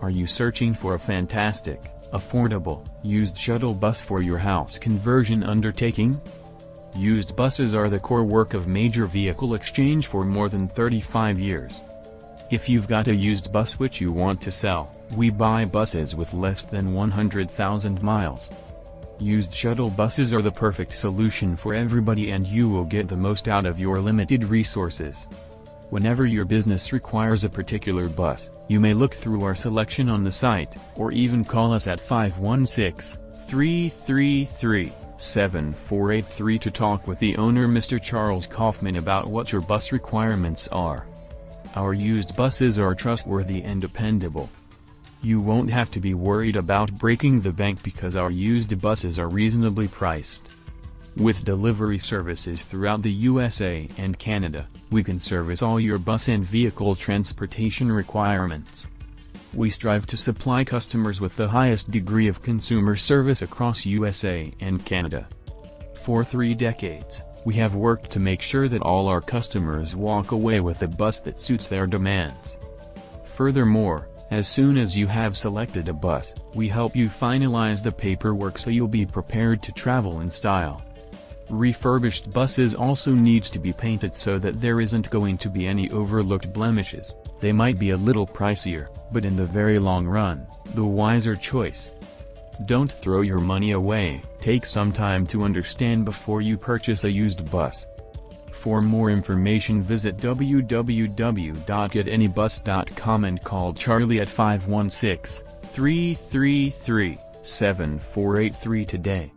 Are you searching for a fantastic, affordable, used shuttle bus for your house conversion undertaking? Used buses are the core work of Major Vehicle Exchange for more than 35 years. If you've got a used bus which you want to sell, we buy buses with less than 100,000 miles. Used shuttle buses are the perfect solution for everybody and you will get the most out of your limited resources. Whenever your business requires a particular bus, you may look through our selection on the site, or even call us at 516-333-7483 to talk with the owner Mr. Charles Kaufman about what your bus requirements are. Our used buses are trustworthy and dependable. You won't have to be worried about breaking the bank because our used buses are reasonably priced. With delivery services throughout the USA and Canada, we can service all your bus and vehicle transportation requirements. We strive to supply customers with the highest degree of consumer service across USA and Canada. For three decades, we have worked to make sure that all our customers walk away with a bus that suits their demands. Furthermore, as soon as you have selected a bus, we help you finalize the paperwork so you'll be prepared to travel in style. Refurbished buses also needs to be painted so that there isn't going to be any overlooked blemishes, they might be a little pricier, but in the very long run, the wiser choice. Don't throw your money away, take some time to understand before you purchase a used bus. For more information visit www.getanybus.com and call Charlie at 516-333-7483 today.